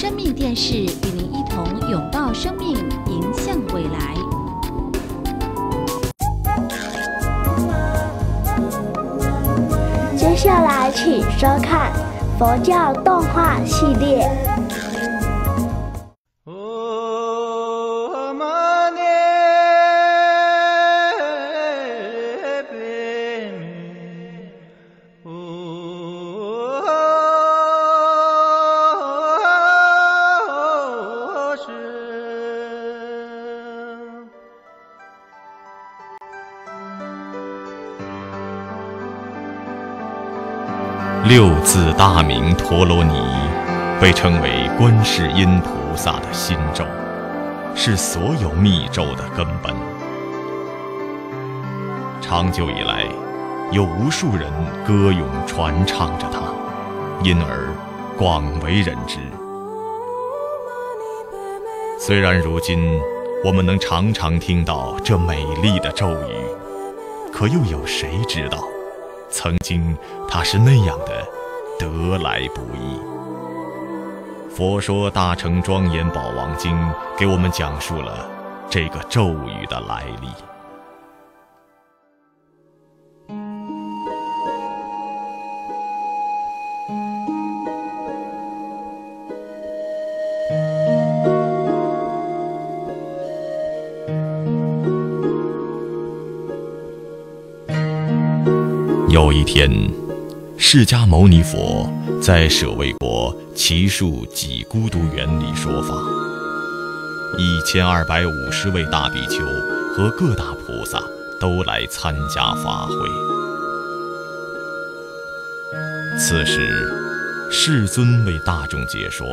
生命电视与您一同拥抱生命，迎向未来。接下来，请收看佛教动画系列。六字大明陀罗尼，被称为观世音菩萨的心咒，是所有密咒的根本。长久以来，有无数人歌咏传唱着它，因而广为人知。虽然如今我们能常常听到这美丽的咒语，可又有谁知道？曾经，它是那样的得来不易。佛说《大乘庄严宝王经》给我们讲述了这个咒语的来历。有一天，释迦牟尼佛在舍卫国祇树给孤独园里说法，一千二百五十位大比丘和各大菩萨都来参加法会。此时，世尊为大众解说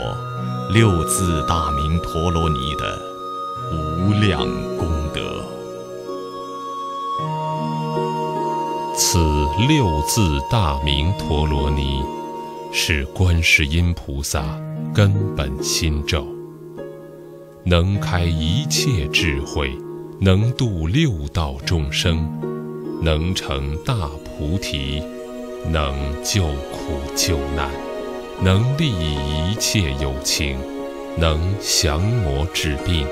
六字大明陀罗尼的无量功德。此六字大明陀罗尼，是观世音菩萨根本心咒，能开一切智慧，能度六道众生，能成大菩提，能救苦救难，能利益一切有情，能降魔治病。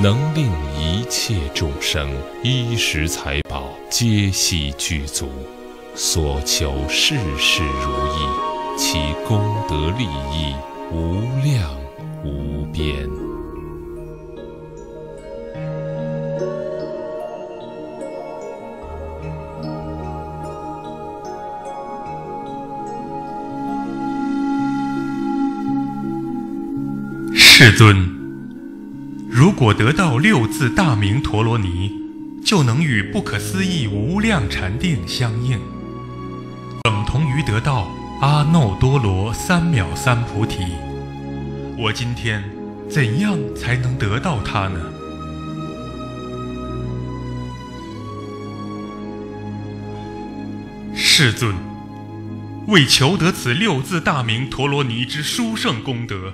能令一切众生衣食财宝皆悉具足，所求事事如意，其功德利益无量无边。世尊。如果得到六字大明陀罗尼，就能与不可思议无量禅定相应，等同于得到阿耨多罗三藐三菩提。我今天怎样才能得到它呢？世尊，为求得此六字大明陀罗尼之殊胜功德。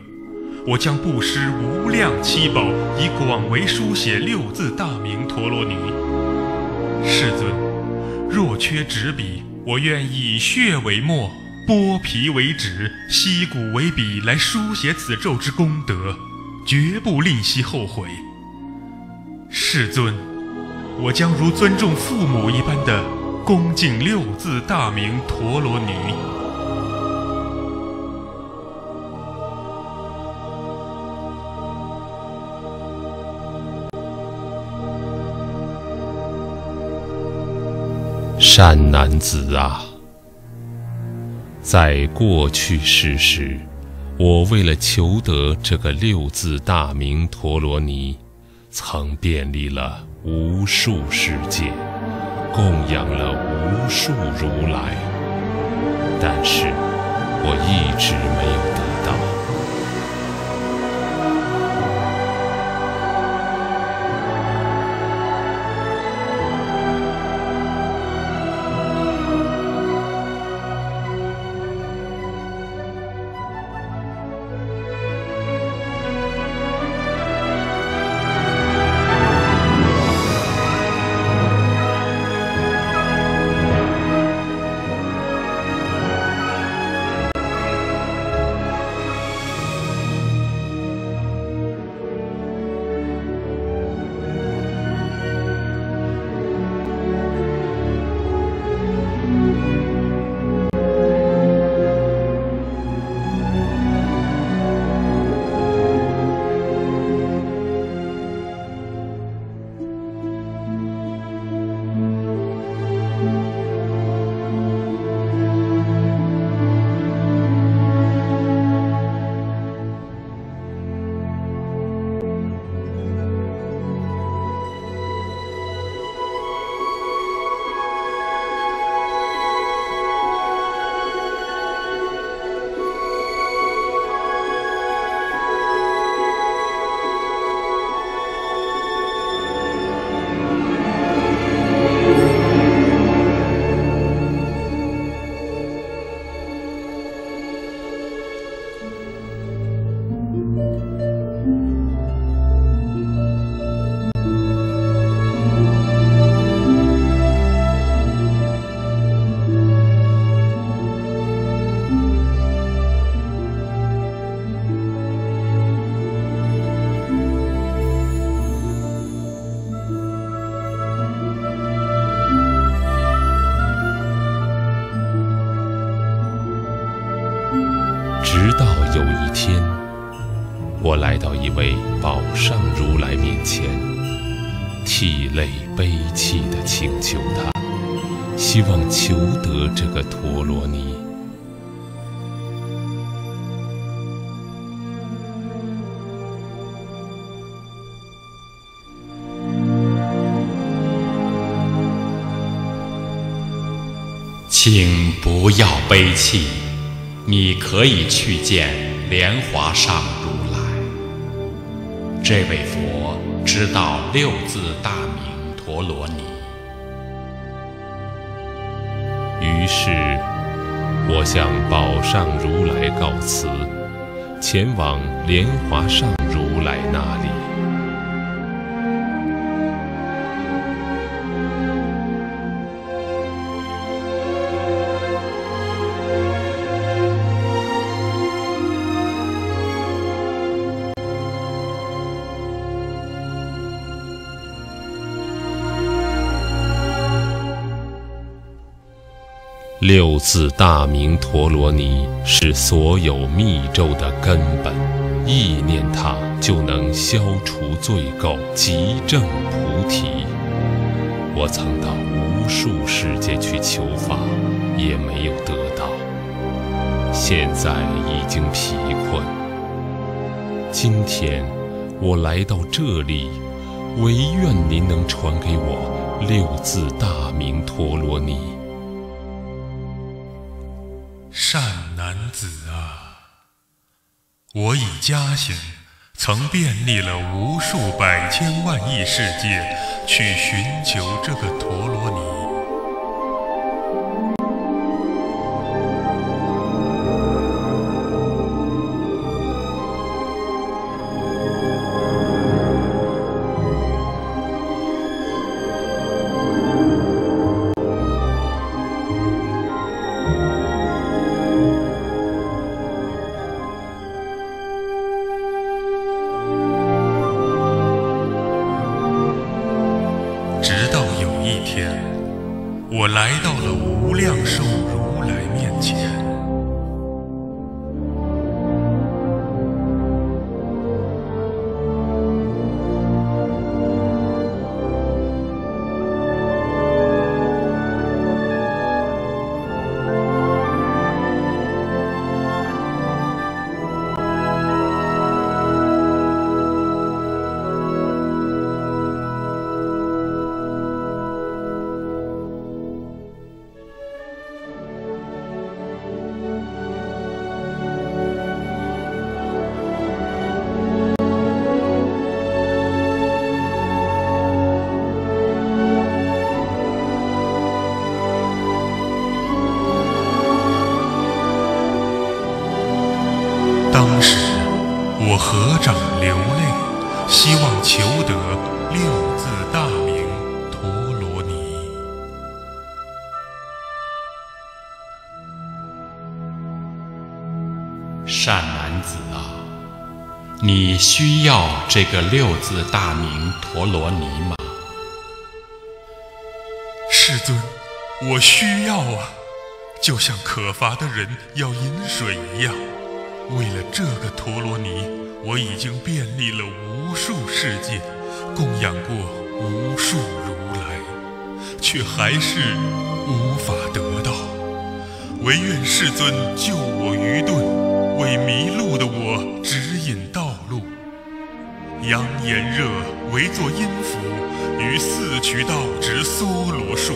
我将布施无量七宝，以广为书写六字大明陀罗尼。世尊，若缺纸笔，我愿以血为墨，剥皮为纸，吸骨为笔，来书写此咒之功德，绝不吝惜后悔。世尊，我将如尊重父母一般的恭敬六字大明陀罗尼。善男子啊，在过去世时，我为了求得这个六字大明陀罗尼，曾遍历了无数世界，供养了无数如来，但是我一直没有得。涕泪悲泣地请求他，希望求得这个陀罗尼。请不要悲泣，你可以去见莲华上。这位佛知道六字大名陀罗尼。于是，我向宝上如来告辞，前往莲华上如来那里。六字大明陀罗尼是所有密咒的根本，意念它就能消除罪垢，即证菩提。我曾到无数世界去求法，也没有得到。现在已经疲困，今天我来到这里，唯愿您能传给我六字大明陀罗尼。善男子啊，我以家行曾遍历了无数百千万亿世界，去寻求这个陀罗善男子啊，你需要这个六字大名陀罗尼吗？世尊，我需要啊，就像渴乏的人要饮水一样。为了这个陀罗尼，我已经遍历了无数世界，供养过无数如来，却还是无法得到。唯愿世尊救我愚钝，为迷路的我指引道路。扬炎热为作音符，于四渠道植梭罗树。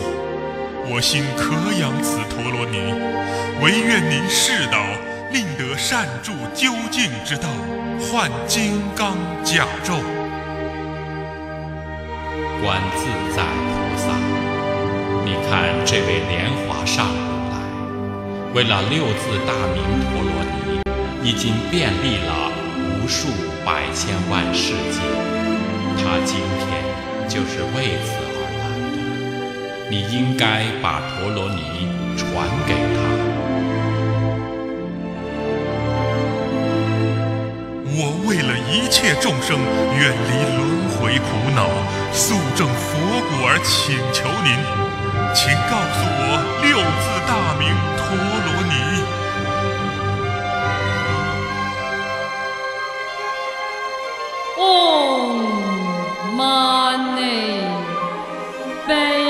我心可养此陀罗尼，唯愿您示导。令得善住究竟之道，换金刚甲胄。观自在菩萨，你看这位莲华上如来，为了六字大明陀罗尼，已经遍历了无数百千万世界。他今天就是为此而来的，你应该把陀罗尼传给他。我为了一切众生远离轮回苦恼、速证佛果而请求您，请告诉我六字大名陀罗尼。money, baby.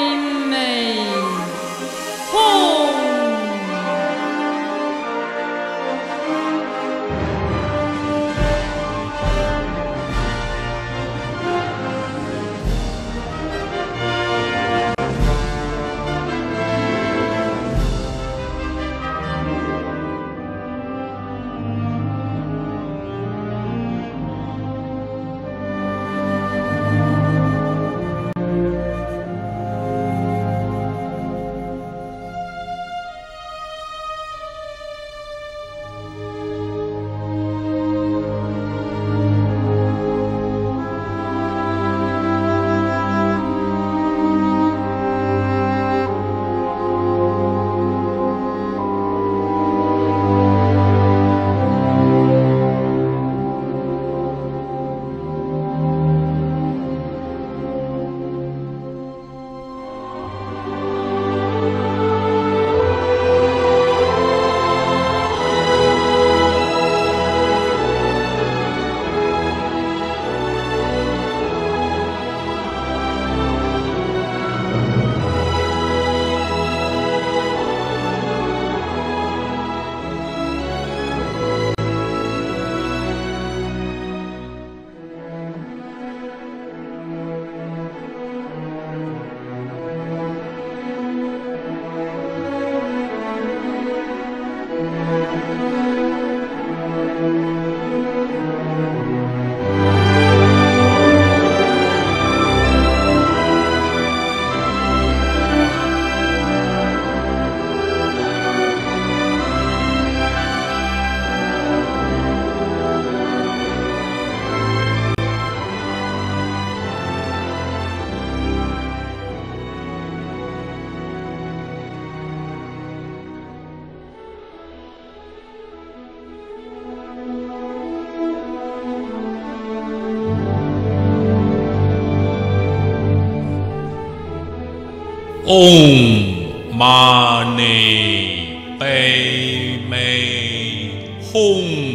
ॐ माने पे मे हुं